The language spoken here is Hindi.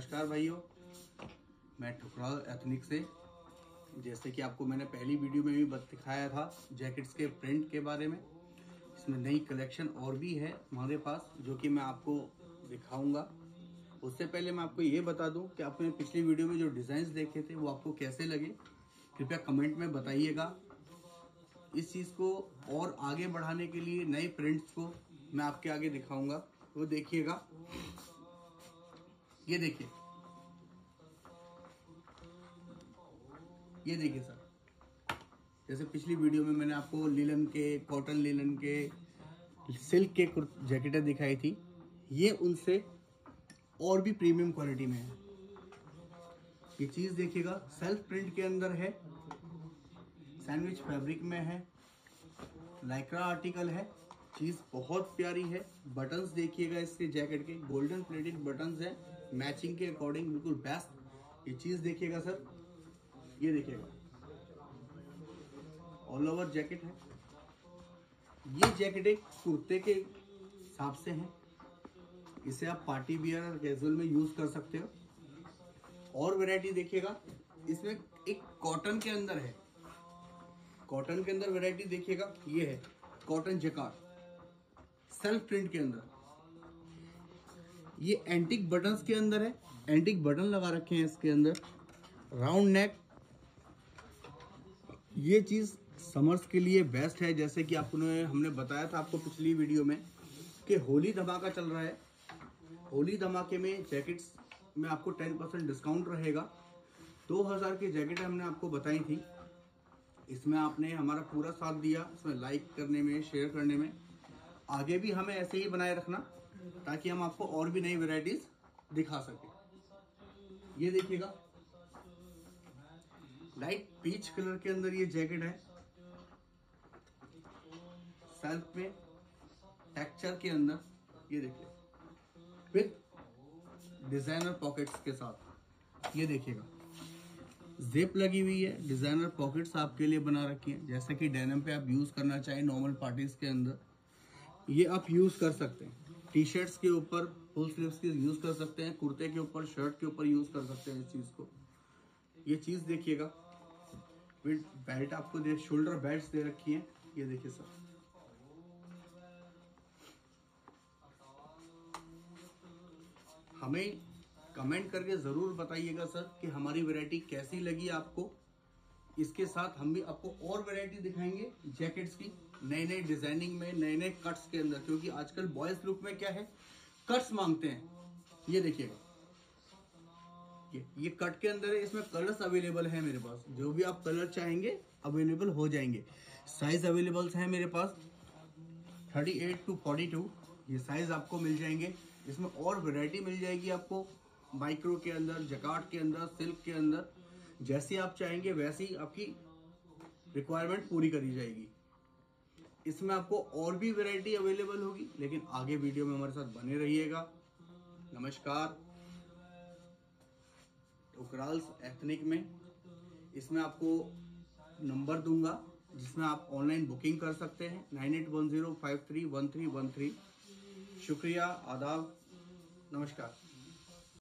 नमस्कार भाइयों। मैं ठुकराल एथनिक से। जैसे कि आपको मैंने पहली वीडियो में भी दिखाया था जैकेट्स के प्रिंट के बारे में। इसमें नई कलेक्शन और भी है हमारे पास, जो कि मैं आपको दिखाऊँगा। उससे पहले मैं आपको ये बता दूँ कि आपने पिछली वीडियो में जो डिज़ाइंस देखे थे, वो आपको कैसे लगे। कृपया कमेंट में बताइएगा। इस चीज़ को और आगे बढ़ाने के लिए नए प्रिंट्स को मैं आपके आगे दिखाऊँगा। वो देखिएगा। ये देखिए। ये देखिए सर। जैसे पिछली वीडियो में मैंने आपको लीलन के, कॉटन लीलन के, सिल्क के जैकेटें दिखाई थी। ये उनसे और भी प्रीमियम क्वालिटी में है। ये चीज़ देखिएगा, सेल्फ प्रिंट के अंदर है, सैंडविच फैब्रिक में है, लाइक्रा आर्टिकल है चीज़ बहुत प्यारी है। बटन्स देखिएगा इसके जैकेट के। गोल्डन प्लेटेड बटन्स है। मैचिंग के अकॉर्डिंग बिल्कुल बेस्ट ये चीज़ देखिएगा सर ये देखिएगा। ऑल ओवर जैकेट है। ये जैकेट एक कुर्ते के हिसाब से है। इसे आप पार्टी बियर और कैजुअल में यूज़ कर सकते हो। और वैरायटी देखिएगा। इसमें एक कॉटन के अंदर है। कॉटन के अंदर वैरायटी देखिएगा। ये है। कॉटन जैकार्ड सेल्फ प्रिंट के अंदर। ये एंटिक बटन्स के अंदर है। एंटिक बटन लगा रखे हैं इसके अंदर। राउंड नेक ये चीज़ समर्स के लिए बेस्ट है। जैसे कि आपको हमने बताया था आपको पिछली वीडियो में कि होली धमाका चल रहा है। होली धमाके में जैकेट्स में आपको 10 परसेंट डिस्काउंट रहेगा। 2000 की जैकेट हमने आपको बताई थी। इसमें आपने हमारा पूरा साथ दिया। इसमें लाइक करने में शेयर करने में। आगे भी हमें ऐसे ही बनाए रखना, ताकि हम आपको और भी नई वेराइटीज दिखा सके। ये देखिएगा। लाइट पीच कलर के अंदर ये जैकेट है। सेल्फ में टेक्सचर के अंदर, ये देखिए। विथ डिज़ाइनर पॉकेट्स के साथ, ये देखिएगा। जिप लगी हुई है डिज़ाइनर पॉकेट्स आपके लिए बना रखी है। जैसे कि डेनम पे आप यूज़ करना चाहें नॉर्मल पार्टीज़ के अंदर। ये आप यूज़ कर सकते हैं। टी शर्ट्स के ऊपर फुल स्लीव्स के यूज़ कर सकते हैं, कुर्ते के ऊपर शर्ट के ऊपर यूज़ कर सकते हैं इस चीज़ को। ये चीज़ देखिएगा। बेल्ट आपको दे शोल्डर बेल्ट दे रखी है। ये देखिए सर हमें कमेंट करके ज़रूर बताइएगा सर कि हमारी वैरायटी कैसी लगी आपको। इसके साथ हम भी आपको और वैरायटी दिखाएँगे जैकेट्स की नए नए डिज़ाइनिंग में नए नए कट्स के अंदर, क्योंकि आजकल बॉयज़ लुक में क्या है? कट्स मांगते हैं। ये देखिएगा। ये ये कट के अंदर है इसमें कलर्स अवेलेबल है मेरे पास। जो भी आप कलर चाहेंगे अवेलेबल हो जाएँगे। साइज़ अवेलेबल है मेरे पास। 38 टू 42 ये साइज़ आपको मिल जाएँगे। इसमें और वैरायटी मिल जाएगी आपको। माइक्रो के अंदर जकाट के अंदर सिल्क के अंदर। जैसी आप चाहेंगे वैसी आपकी रिक्वायरमेंट पूरी करी जाएगी। इसमें आपको और भी वैरायटी अवेलेबल होगी, लेकिन आगे वीडियो में हमारे साथ बने रहिएगा। नमस्कार। उकराल्स एथनिक में इसमें आपको नंबर दूँगा, जिसमें आप ऑनलाइन बुकिंग कर सकते हैं। Nine eight one zero five three one three one three. शुक्रिया, आदाब। नमस्कार।